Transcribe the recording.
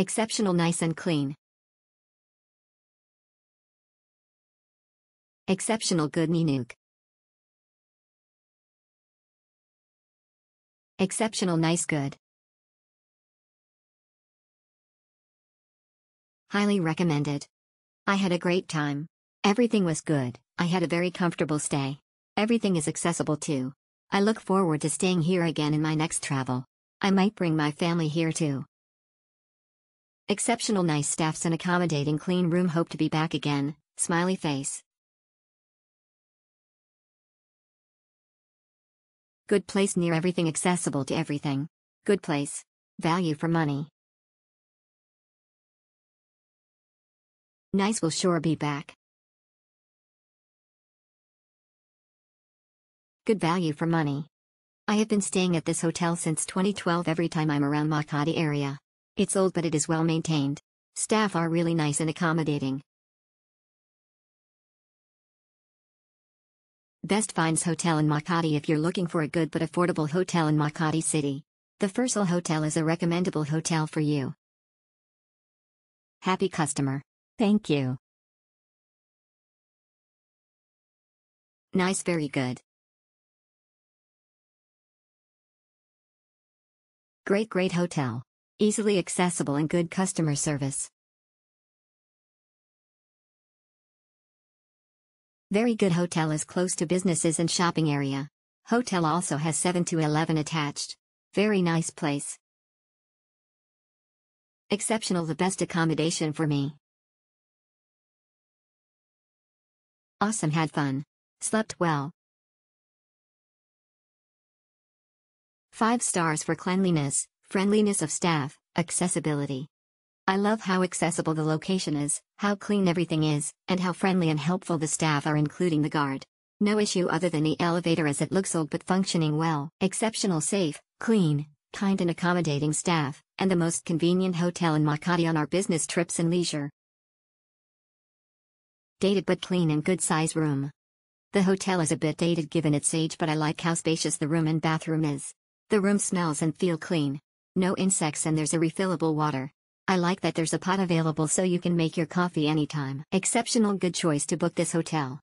Exceptional nice and clean. Exceptional good Ninook. Exceptional nice good. Highly recommended. I had a great time. Everything was good, I had a very comfortable stay. Everything is accessible too. I look forward to staying here again in my next travel. I might bring my family here too. Exceptional nice staffs and accommodating clean room hope to be back again, smiley face. Good place near everything accessible to everything. Good place. Value for money. Nice will sure be back. Good value for money. I have been staying at this hotel since 2012 every time I'm around Makati area. It's old but it is well maintained. Staff are really nice and accommodating. Best Finds Hotel in Makati if you're looking for a good but affordable hotel in Makati City. The Fersal Hotel is a recommendable hotel for you. Happy customer. Thank you. Nice very good. Great great hotel. Easily accessible and good customer service. Very good hotel is close to businesses and shopping area. Hotel also has 7 to 11 attached. Very nice place. Exceptional the best accommodation for me. Awesome had fun. Slept well. 5 stars for cleanliness, friendliness of staff, accessibility. I love how accessible the location is, how clean everything is, and how friendly and helpful the staff are including the guard. No issue other than the elevator as it looks old but functioning well. Exceptional safe, clean, kind and accommodating staff, and the most convenient hotel in Makati on our business trips and leisure. Dated but clean and good size room. The hotel is a bit dated given its age but I like how spacious the room and bathroom is. The room smells and feel clean. No insects and there's a refillable water. I like that there's a pot available so you can make your coffee anytime. Exceptional good choice to book this hotel.